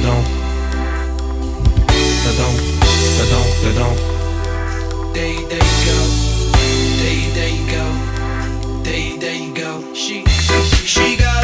Da-dum, da-dum, da-dum. There, there you go. There you go. There you go. She, she got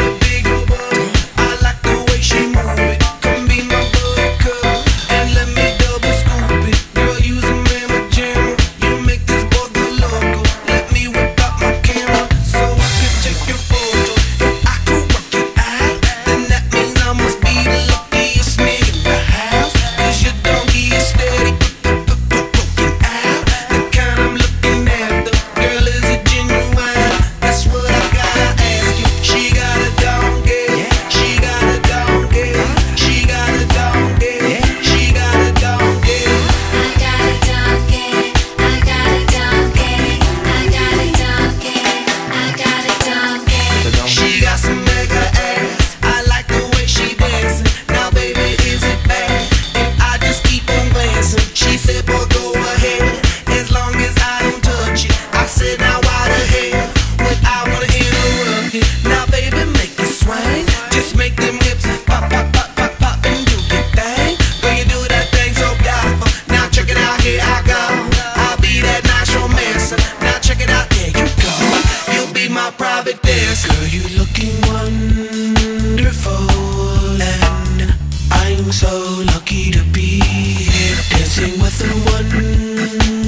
I'm so lucky to be here dancing with a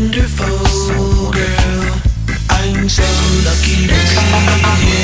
wonderful girl. I'm so lucky to be here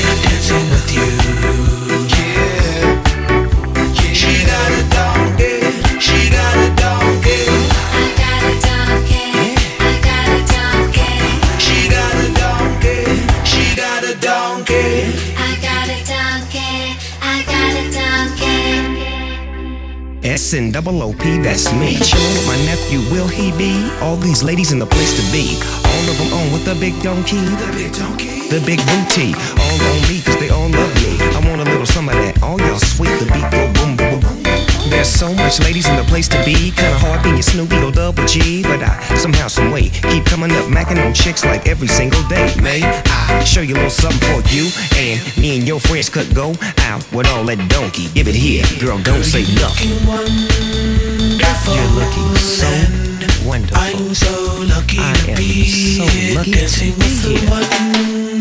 S N double O P, that's me. Chillin' with my nephew, will he be? All these ladies in the place to be. All of them on with the big donkey, The big donkey. the big booty. All on me, cause they all love me. I want a little some of that. All y'all sweet, the beat go boom, boom, boom. There's so much ladies in the place to be. Kinda hard being a Snoop D-O-Double G, but I somehow, some way coming up, macking on chicks like every single day. May I show you a little something for you? And me and your friends could go out with all that donkey. Give it here, girl, don't say nothing. Wonderful. You're looking so wonderful. I'm so lucky I to am be so here lucky to dancing be with here. a